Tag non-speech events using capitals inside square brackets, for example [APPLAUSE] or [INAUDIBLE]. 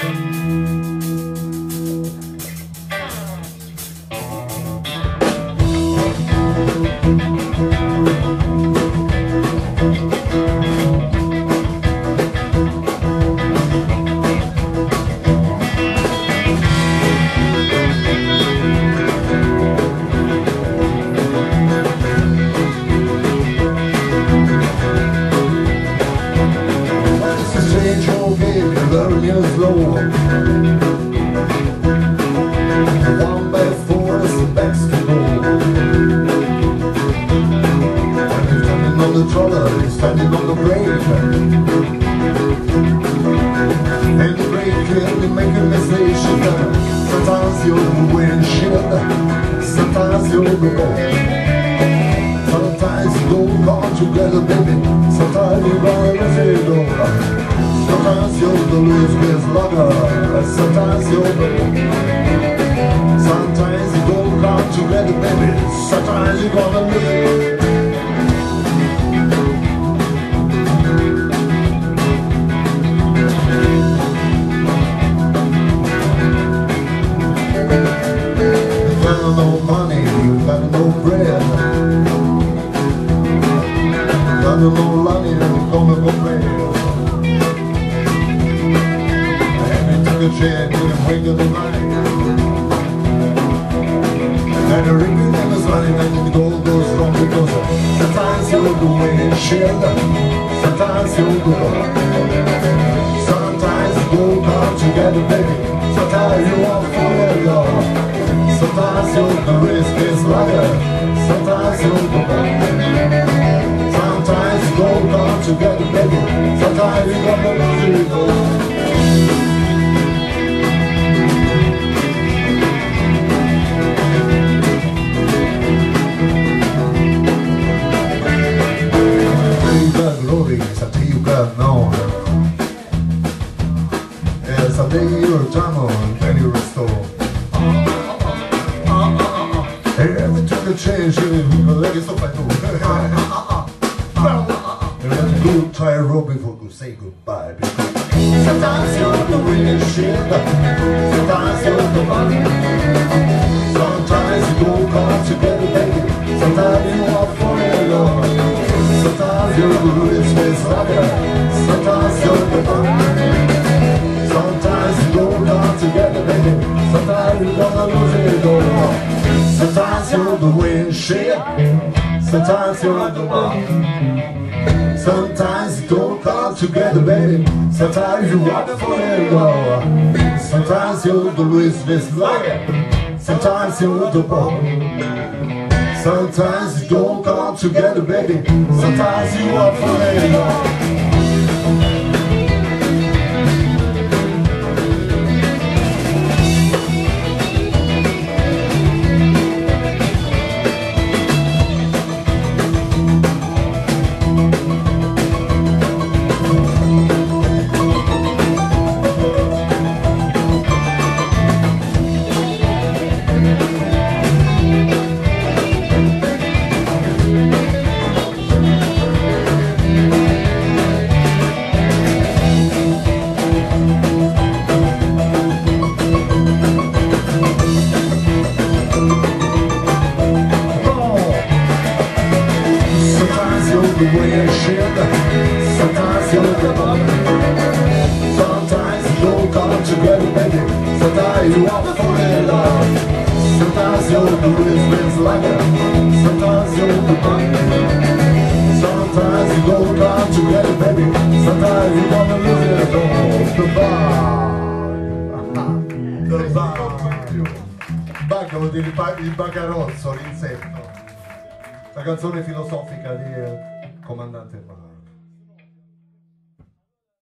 It's standing on the trolley, you're standing on the brake. And the brake, you make a mistake. Sometimes you're Sometimes you're the loose with lover. Sometimes you're the Sometimes you don't come together, baby. Sometimes you gonna lose got no money, you got no bread. Quando non l'anima Chair to the wake of the night. And the ring never running and the gold goes wrong because Sometimes you're the windshield Sometimes you're the door Sometimes you don't come together baby. Sometimes you walk for the door Sometimes you're the risk is lighter Sometimes you're the door Sometimes you don't come together, baby. Sometimes you lose it all. Yes, I lay your diamond, can you restore? Every time you change, you let it stop Let go try a rope before you say goodbye. Because sometimes you're the windshield, sometimes you're the money. Sometimes you don't come together, baby. Sometimes you are falling alone. Sometimes you're the Sometimes you're gonna lose it all. Sometimes you're the windshield. Sometimes you're the money. Sometimes you don't come together, baby. Sometimes you walk for it all. Sometimes you're the Christmas lover. Sometimes you're the ball. Sometimes you don't come together, baby. Sometimes you are for Sometimes you're the windshield, sometimes you're the bottom. Sometimes you don't come together, baby. Sometimes you walk for it love. Sometimes you're the Christmas lighter, sometimes you're the bottom. Sometimes you don't come together, baby. Sometimes you wanna lose it all. Goodbye. [LAUGHS] Goodbye. Bagga vuol dire il ba- il bagarozzo, l'insetto. La canzone filosofica di コマンダンテの